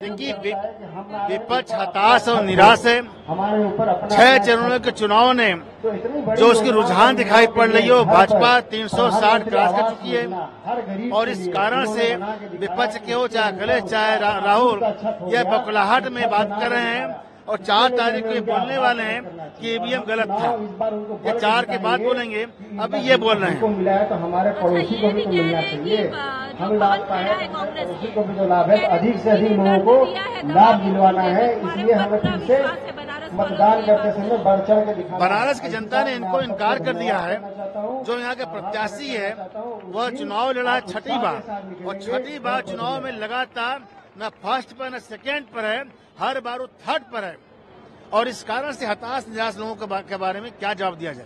देखिए विपक्ष हताश और निराश है। छह चरणों के चुनाव ने तो जो उसकी रुझान दिखाई पड़ रही हो भाजपा 360 क्रॉस कर चुकी है। और इस कारण से विपक्ष के हो चाहे अखिलेश चाहे राहुल यह बकलाहट में बात कर रहे हैं और चार तारीख को ये बोलने वाले हैं कि ईवीएम गलत था। ये चार के बाद बोलेंगे अभी ये बोल रहे हैं। मिला है तो हमारे पड़ोसी को भी तो मिलना चाहिए। हम लाभ पाए है तो पड़ोसी को भी जो लाभ है तो अधिक से अधिक लोगों को दवा लाभ दिलवाना है। इसलिए हमें फिर से बनारस मतदान करते समय बढ़ चढ़ के बनारस की जनता ने इनको इनकार कर दिया है। जो यहाँ के प्रत्याशी है वह चुनाव लड़ा है छठी बार। और छठी बार चुनाव में लगातार न फ़र्स्ट पर, न सेकेंड पर है, हर बार वो थर्ड पर है। और इस कारण से हताश, निराश लोगों के बारे में क्या जवाब दिया जाए?